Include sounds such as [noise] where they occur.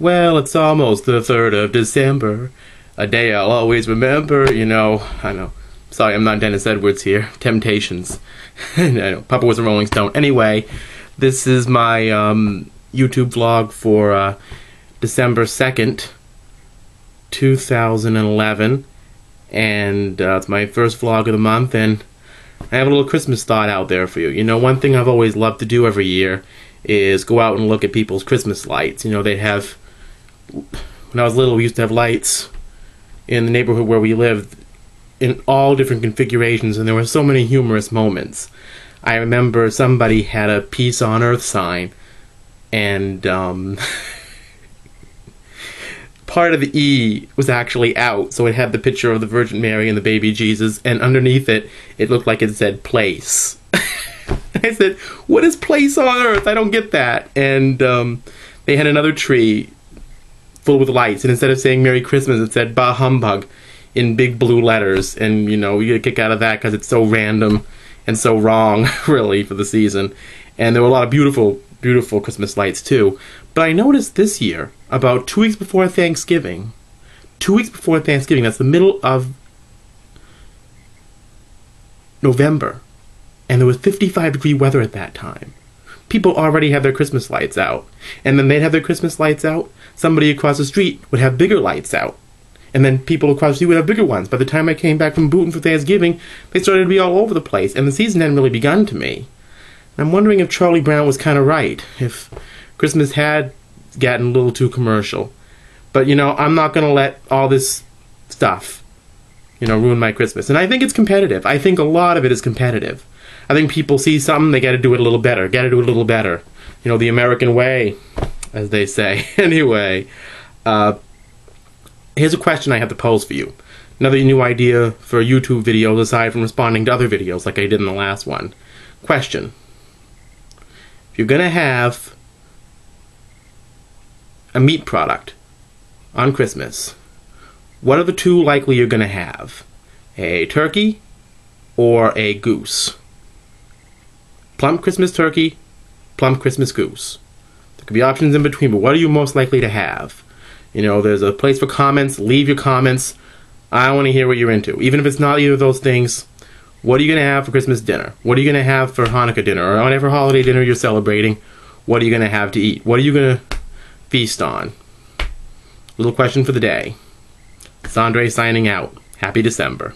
Well, it's almost the 3rd of December. A day I'll always remember, you know. I know. Sorry, I'm not Dennis Edwards here. Temptations. [laughs] I know. Papa was a Rolling Stone. Anyway, this is my um, YouTube vlog for uh, December 2nd, 2011. And uh, it's my first vlog of the month, and I have a little Christmas thought out there for you. You know, one thing I've always loved to do every year is go out and look at people's Christmas lights. You know, they have when I was little, we used to have lights in the neighborhood where we lived in all different configurations, and there were so many humorous moments. I remember somebody had a peace on earth sign, and um, [laughs] part of the E was actually out, so it had the picture of the Virgin Mary and the baby Jesus, and underneath it, it looked like it said place. [laughs] I said, What is place on earth? I don't get that. And um, they had another tree full with lights, and instead of saying Merry Christmas, it said Bah Humbug in big blue letters. And, you know, you get a kick out of that because it's so random and so wrong, [laughs] really, for the season. And there were a lot of beautiful, beautiful Christmas lights, too. But I noticed this year, about two weeks before Thanksgiving, two weeks before Thanksgiving, that's the middle of November, and there was 55 degree weather at that time people already have their Christmas lights out. And then they'd have their Christmas lights out. Somebody across the street would have bigger lights out. And then people across the street would have bigger ones. By the time I came back from Boonton for Thanksgiving, they started to be all over the place. And the season hadn't really begun to me. And I'm wondering if Charlie Brown was kind of right. If Christmas had gotten a little too commercial. But, you know, I'm not going to let all this stuff, you know, ruin my Christmas. And I think it's competitive. I think a lot of it is competitive. I think people see something, they got to do it a little better. Got to do it a little better. You know, the American way, as they say. [laughs] anyway, uh, here's a question I have to pose for you. Another new idea for a YouTube videos aside from responding to other videos like I did in the last one. Question. If you're going to have a meat product on Christmas, what are the two likely you're going to have? A turkey or a goose? Plump Christmas turkey, plump Christmas goose. There could be options in between, but what are you most likely to have? You know, there's a place for comments. Leave your comments. I want to hear what you're into. Even if it's not either of those things, what are you going to have for Christmas dinner? What are you going to have for Hanukkah dinner or whatever holiday dinner you're celebrating? What are you going to have to eat? What are you going to feast on? Little question for the day. It's Andre signing out. Happy December.